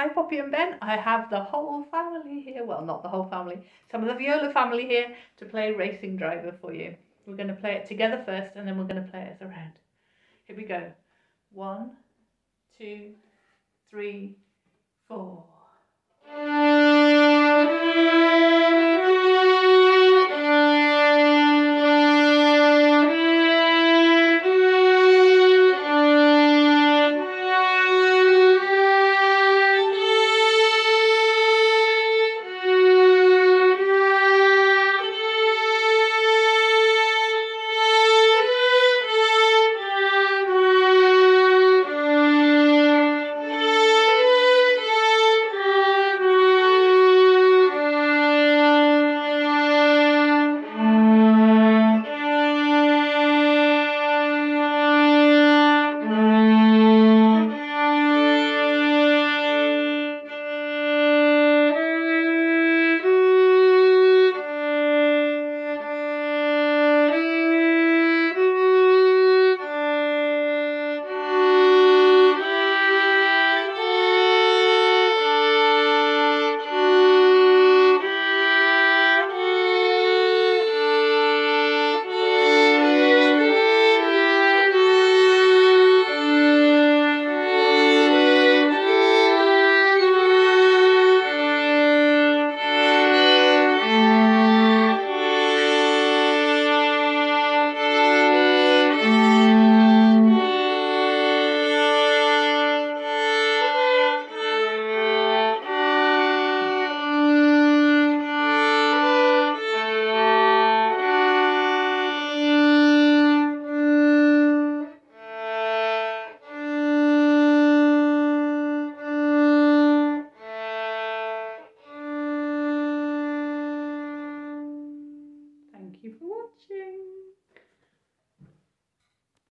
Hi Poppy and Ben, I have the whole family here. Well, not the whole family, some of the Viola family here to play Racing Driver for you. We're going to play it together first and then we're going to play it around. Here we go. One, two, three. you for watching.